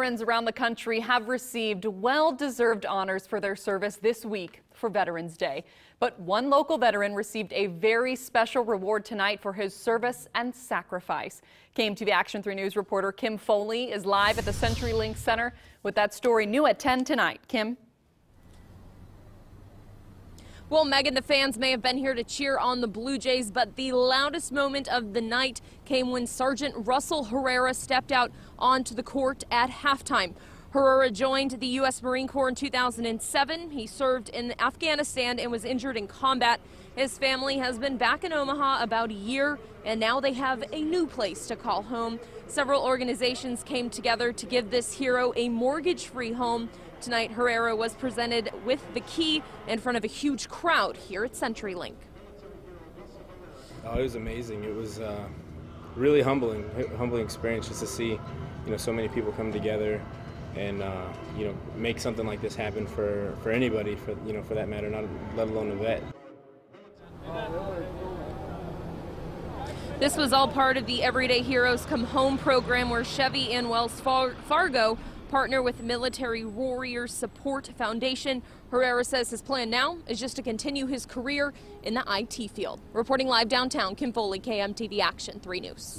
Veterans around the country have received well-deserved honors for their service this week for Veterans Day. But one local veteran received a very special reward tonight for his service and sacrifice. KMTV Action 3 News reporter Kim Foley is live at the CenturyLink Center with that story new at 10 tonight. Kim? Well, Megan, the fans may have been here to cheer on the Blue Jays, but the loudest moment of the night came when Sergeant Russell Herrera stepped out onto the court at halftime. Herrera joined the U.S. Marine Corps in 2007. He served in Afghanistan and was injured in combat. His family has been back in Omaha about a year, and now they have a new place to call home. Several organizations came together to give this hero a mortgage-free home. Tonight, Herrera was presented with the key in front of a huge crowd here at CenturyLink. Oh, it was amazing. It was uh, really humbling, humbling experience just to see, you know, so many people come together and uh, you know make something like this happen for for anybody for you know for that matter not let alone a vet. This was all part of the everyday heroes come home program where chevy and wells fargo partner with military warrior support foundation. Herrera says his plan now is just to continue his career in the it field. Reporting live downtown kim foley kmtv action 3 news